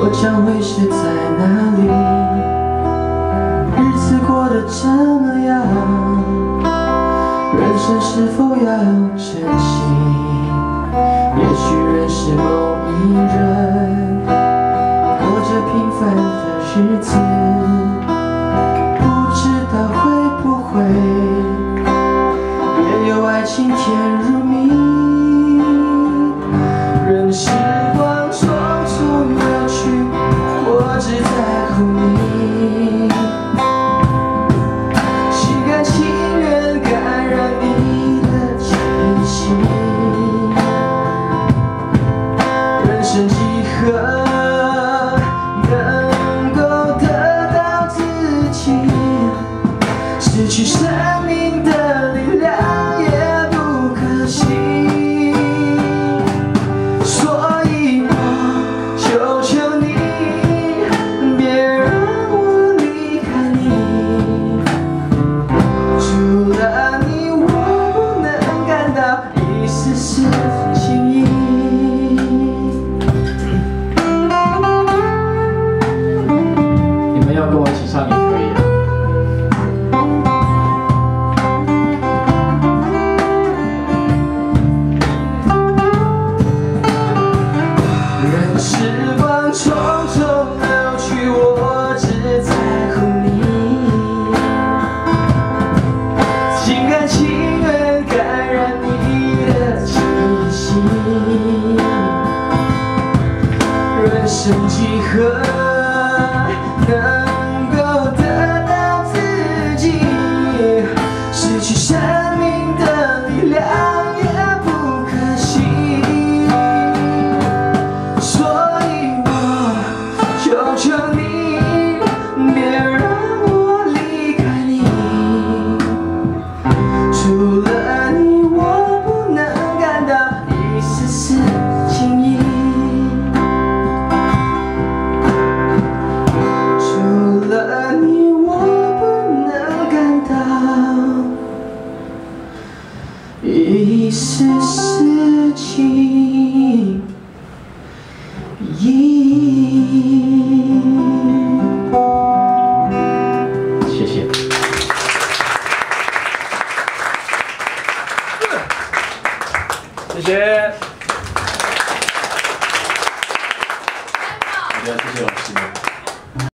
我将会是在哪里？日子过得怎么样人生是否要珍惜？也许认识某我只在乎你，心甘情愿感染你的气息。人生几何能够得到自己，失去什么？曾几何？能一丝丝情意谢谢。谢谢。大家谢谢老师。